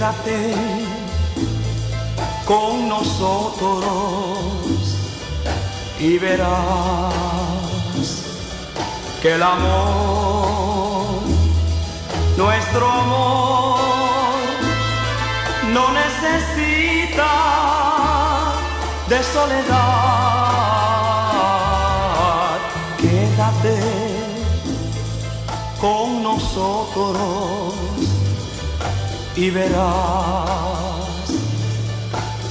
quédate con nosotros y verás que el amor, nuestro amor, no necesita de soledad. Quédate con nosotros y verás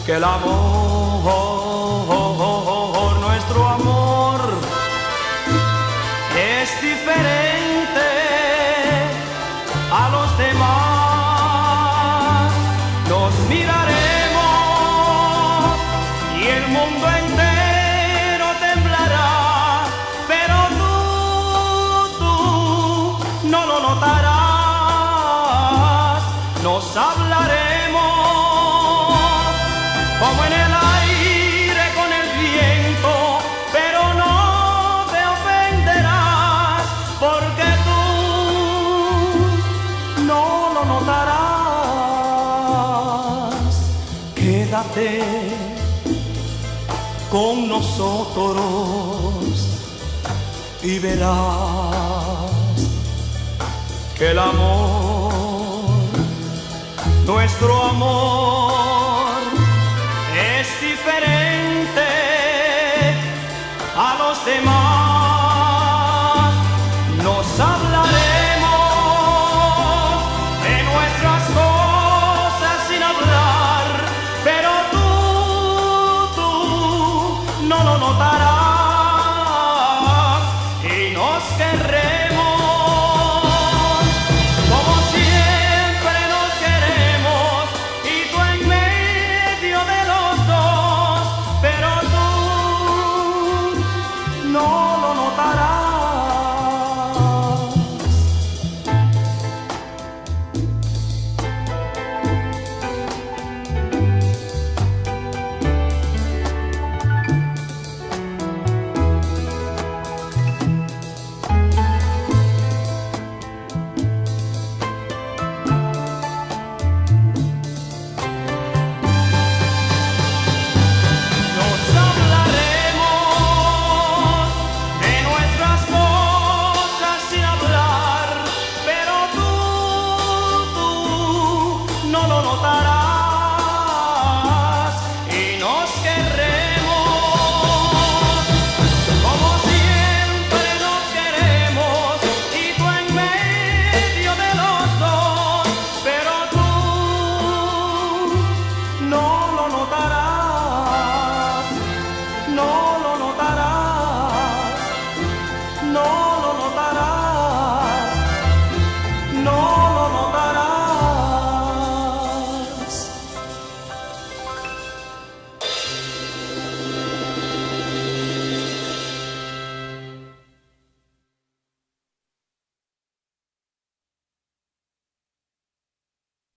que el amor, nuestro amor, es diferente a los Hablaremos como en el aire con el viento, pero no te ofenderás porque tú no lo notarás. Quédate con nosotros y verás que el amor, nuestro amor es diferente a los demás. Nos hablaremos de nuestras cosas sin hablar, pero tú, tú no lo notarás y nos querrás. Para